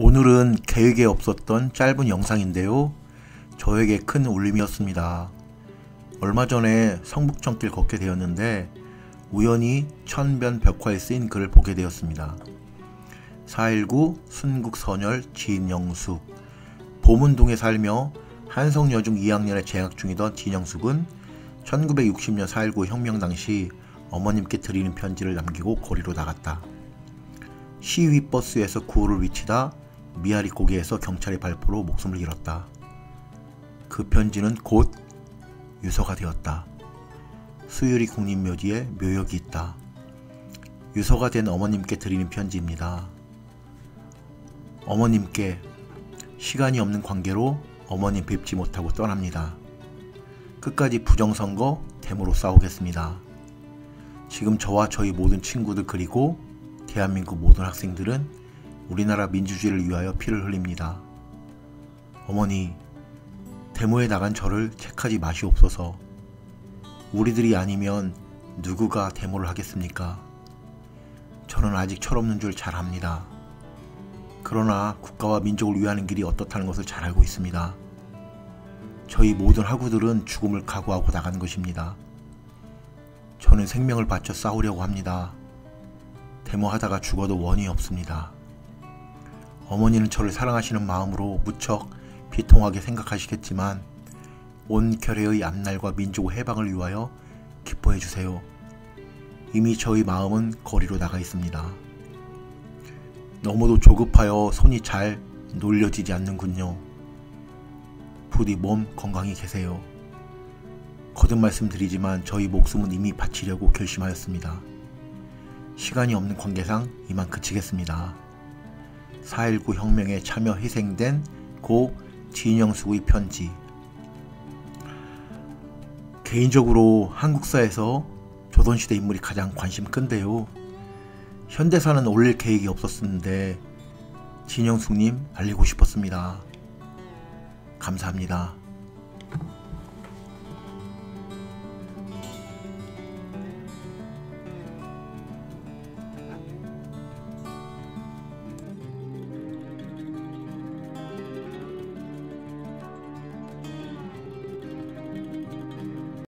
오늘은 계획에 없었던 짧은 영상인데요. 저에게 큰 울림이었습니다. 얼마 전에 성북천길 걷게 되었는데 우연히 천변 벽화에 쓰인 글을 보게 되었습니다. 4.19 순국선열 진영숙 보문동에 살며 한성여중 2학년에 재학 중이던 진영숙은 1960년 4.19 혁명 당시 어머님께 드리는 편지를 남기고 거리로 나갔다. 시위버스에서 구호를 외치다 미아리 고개에서 경찰의 발포로 목숨을 잃었다. 그 편지는 곧 유서가 되었다. 수유리 국립묘지에 묘역이 있다. 유서가 된 어머님께 드리는 편지입니다. 어머님께 시간이 없는 관계로 어머님 뵙지 못하고 떠납니다. 끝까지 부정선거 데모로 싸우겠습니다. 지금 저와 저희 모든 친구들 그리고 대한민국 모든 학생들은 우리나라 민주주의를 위하여 피를 흘립니다. 어머니, 데모에 나간 저를 책하지 마시옵소서. 우리들이 아니면 누구가 데모를 하겠습니까? 저는 아직 철없는 줄 잘 압니다. 그러나 국가와 민족을 위하는 길이 어떻다는 것을 잘 알고 있습니다. 저희 모든 학우들은 죽음을 각오하고 나가는 것입니다. 저는 생명을 바쳐 싸우려고 합니다. 데모하다가 죽어도 원이 없습니다. 어머니는 저를 사랑하시는 마음으로 무척 비통하게 생각하시겠지만 온 결의의 앞날과 민족 해방을 위하여 기뻐해 주세요. 이미 저희 마음은 거리로 나가 있습니다. 너무도 조급하여 손이 잘 놀려지지 않는군요. 부디 몸 건강히 계세요. 거듭 말씀드리지만 저희 목숨은 이미 바치려고 결심하였습니다. 시간이 없는 관계상 이만 그치겠습니다. 4.19 혁명에 참여 희생된 고 진영숙의 편지 개인적으로 한국사에서 조선시대 인물이 가장 관심 끈데요. 현대사는 올릴 계획이 없었는데 진영숙님 알리고 싶었습니다. 감사합니다.